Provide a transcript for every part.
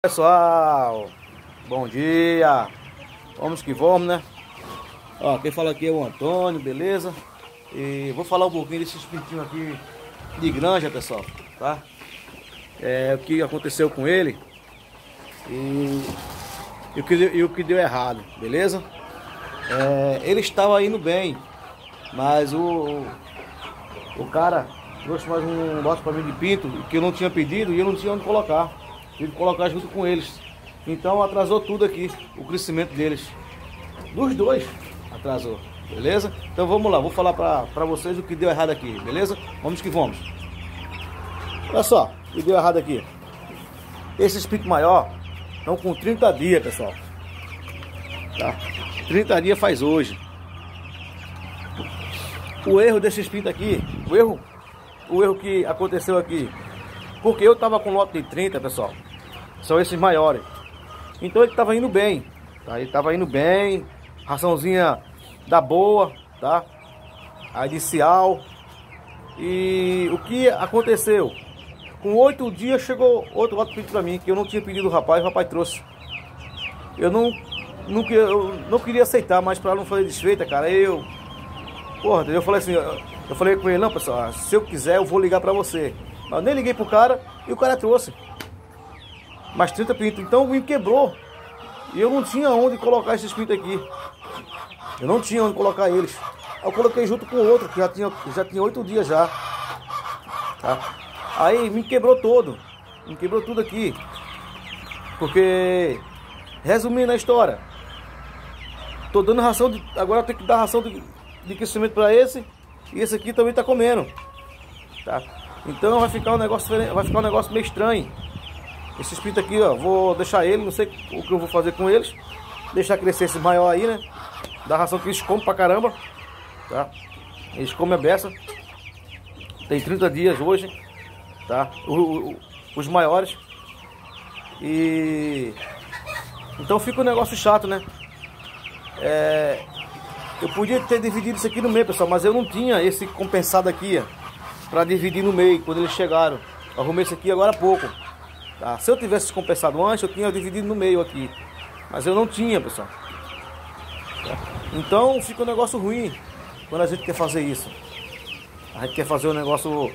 Pessoal, bom dia, vamos que vamos, né? Ó, quem fala aqui é o Antônio, beleza? E vou falar um pouquinho desses pintinhos aqui de granja, pessoal, tá? É, o que aconteceu com ele e, e, o, que deu, e o que deu errado, beleza? É, ele estava indo bem, mas o, o cara trouxe mais um lote para mim de pinto que eu não tinha pedido e eu não tinha onde colocar. Tive que colocar junto com eles. Então atrasou tudo aqui, o crescimento deles. Dos dois atrasou, beleza? Então vamos lá, vou falar para vocês o que deu errado aqui, beleza? Vamos que vamos. Olha só, o que deu errado aqui. Esses picos maior estão com 30 dias, pessoal. Tá? 30 dias faz hoje. O erro desses pintos aqui, o erro, o erro que aconteceu aqui, porque eu tava com lote de 30, pessoal. São esses maiores. Então ele estava indo bem. Tá? Ele estava indo bem. Raçãozinha da boa, tá? A inicial. E o que aconteceu? Com oito dias chegou outro lote pedido para mim, que eu não tinha pedido o rapaz, o rapaz trouxe. Eu não, não, eu não queria aceitar, mas para não fazer desfeita, cara, eu. Porra, eu falei assim, eu falei com ele, não, pessoal, se eu quiser eu vou ligar para você. Mas eu nem liguei pro cara e o cara trouxe mais 30 pintos. Então o quebrou. E eu não tinha onde colocar esses pintos aqui. Eu não tinha onde colocar eles. Eu coloquei junto com outro, que já tinha, já tinha 8 dias já. Tá? Aí me quebrou todo. Me quebrou tudo aqui. Porque, resumindo a história, tô dando ração de. Agora eu tenho que dar ração de, de crescimento para esse. E esse aqui também tá comendo. Tá? Então vai ficar um negócio vai ficar um negócio meio estranho. Esse espírito aqui, ó, vou deixar ele, não sei o que eu vou fazer com eles. Deixar crescer esse maior aí, né? Da ração que eles comem pra caramba. Tá? Eles comem a beça. Tem 30 dias hoje. Tá? O, o, os maiores. E... Então fica um negócio chato, né? É... Eu podia ter dividido isso aqui no meio, pessoal, mas eu não tinha esse compensado aqui, ó, pra dividir no meio, quando eles chegaram. Arrumei isso aqui agora há pouco. Tá? Se eu tivesse compensado antes, eu tinha dividido no meio aqui. Mas eu não tinha, pessoal. Então fica um negócio ruim quando a gente quer fazer isso. A gente quer fazer o negócio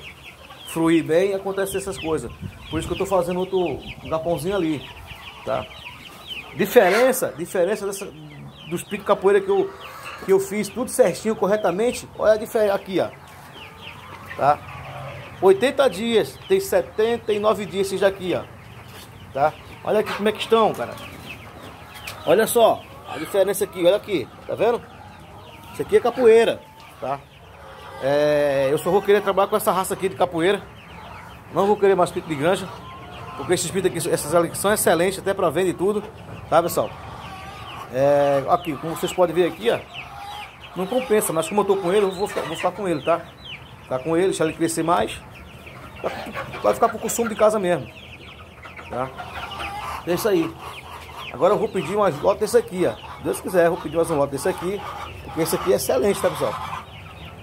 fluir bem e acontece essas coisas. Por isso que eu estou fazendo outro galpãozinho ali. Tá? Diferença, diferença dessa, dos picos capoeira que eu, que eu fiz tudo certinho, corretamente. Olha a diferença aqui, ó. Tá? 80 dias, tem 79 dias esses aqui, ó tá? Olha aqui como é que estão, cara. Olha só a diferença aqui, olha aqui, tá vendo? Isso aqui é capoeira, tá? É, eu só vou querer trabalhar com essa raça aqui de capoeira. Não vou querer mais pito de granja. Porque esses pitos aqui, essas aqui são excelentes, até para venda e tudo. Tá, pessoal? É, aqui, como vocês podem ver aqui, ó. Não compensa, mas como eu tô com ele, eu vou vou ficar com ele, tá? Ficar com ele, deixar ele crescer mais. Vai ficar pro consumo de casa mesmo. Tá? Isso aí. Agora eu vou pedir umas lotes desse aqui, ó. Deus quiser, eu vou pedir mais um lote desse aqui. Porque esse aqui é excelente, tá pessoal?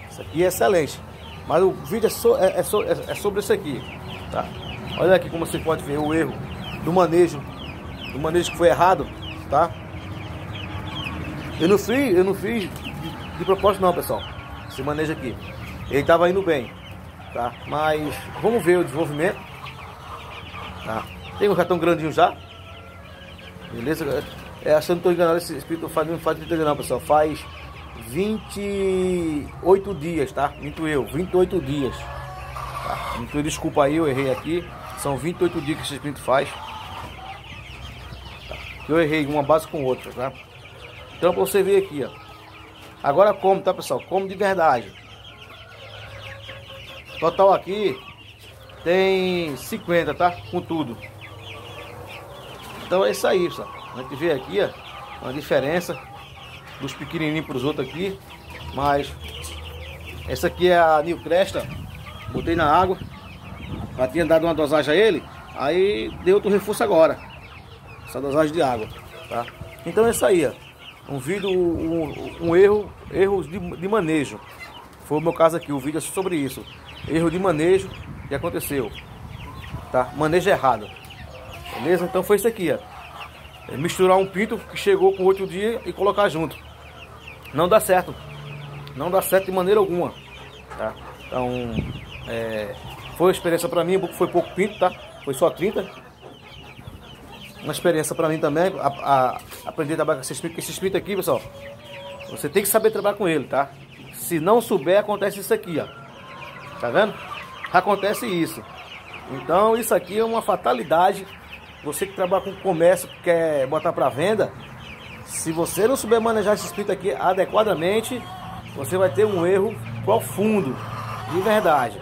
Esse aqui é excelente. Mas o vídeo é, so, é, é, so, é, é sobre isso aqui. Tá? Olha aqui como você pode ver o erro do manejo. Do manejo que foi errado. Tá? Eu não fiz, eu não fiz de, de propósito não, pessoal. Esse manejo aqui. Ele estava indo bem. Tá? Mas vamos ver o desenvolvimento. Tá? Tem um cartão grandinho já. Beleza? É, que eu não estou enganado, esse espírito faz, não faz 30 não, pessoal. Faz 28 dias, tá? Minto eu, 28 dias. Tá? Desculpa aí, eu errei aqui. São 28 dias que esse espírito faz. Tá? Eu errei uma base com outra, tá? Então, pra você ver aqui, ó. Agora como, tá, pessoal? Como de verdade. Total aqui tem 50, tá? Com tudo. Então é isso aí, pessoal. A gente vê aqui, ó, uma diferença dos pequenininhos para os outros aqui. Mas essa aqui é a New Cresta. Botei na água. Já tinha dado uma dosagem a ele. Aí deu outro reforço agora. Essa dosagem de água, tá? Então é isso aí, ó. Um vídeo, um, um erro, erros de, de manejo. Foi o meu caso aqui, o vídeo é sobre isso. Erro de manejo que aconteceu. Tá? Manejo errado. Beleza? Então foi isso aqui, ó. É misturar um pinto que chegou com outro dia e colocar junto. Não dá certo. Não dá certo de maneira alguma. Tá? Então, é, foi uma experiência para mim, foi pouco pinto, tá? Foi só 30. Uma experiência para mim também, a, a, aprender a trabalhar com esse pinto, esse pinto aqui, pessoal. Você tem que saber trabalhar com ele, tá? Se não souber, acontece isso aqui, ó. Tá vendo? Acontece isso. Então, isso aqui é uma fatalidade. Você que trabalha com comércio, quer botar para venda, se você não souber manejar esse espírito aqui adequadamente, você vai ter um erro profundo, de verdade.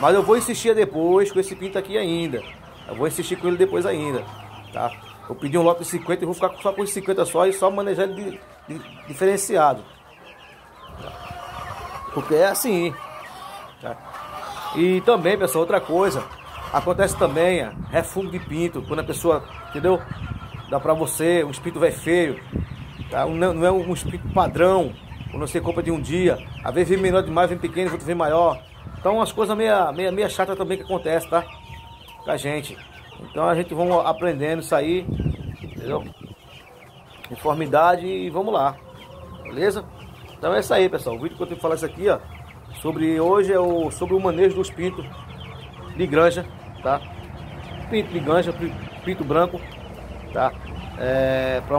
Mas eu vou insistir depois com esse pinto aqui ainda. Eu vou insistir com ele depois ainda, tá? Vou pedir um lote de 50 e vou ficar só com os 50 só e só manejar ele de, de, diferenciado. Porque é assim. E também, pessoal, outra coisa. Acontece também, ó, refugo de pinto. Quando a pessoa, entendeu? Dá pra você, um espírito vai feio. Tá? Não é um espírito padrão. Quando você compra de um dia. Às vezes vem menor demais, vem pequeno, outro vem maior. Então as coisas meia, meia, meia chata também que acontece, tá? Com a gente. Então a gente vamos aprendendo isso aí. Entendeu? Informidade e vamos lá. Beleza? Então é isso aí, pessoal. O vídeo que eu tenho que falar isso aqui, ó. Sobre hoje é o sobre o manejo dos pintos de granja, tá? Pinto de granja, pinto branco, tá? É, para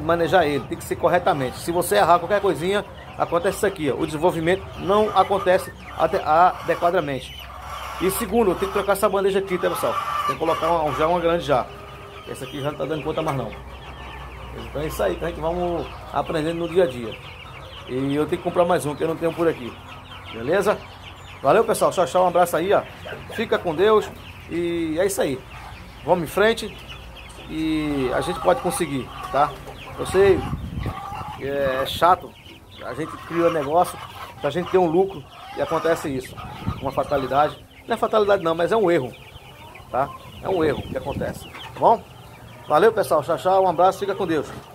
manejar ele, tem que ser corretamente. Se você errar qualquer coisinha, acontece isso aqui, ó. O desenvolvimento não acontece adequadamente. E segundo, tem que trocar essa bandeja aqui, tá pessoal? Tem que colocar uma, já uma grande já. Essa aqui já não tá dando conta mais não. Então é isso aí que a gente vamos aprendendo no dia a dia. E eu tenho que comprar mais um, que eu não tenho por aqui. Beleza? Valeu, pessoal. Tchau. Um abraço aí, ó. Fica com Deus. E é isso aí. Vamos em frente. E a gente pode conseguir, tá? Eu sei, é chato. A gente cria negócio pra gente ter um lucro e acontece isso. Uma fatalidade. Não é fatalidade não, mas é um erro. Tá? É um erro que acontece. Tá bom? Valeu, pessoal. Tchau, tchau. Um abraço. Fica com Deus.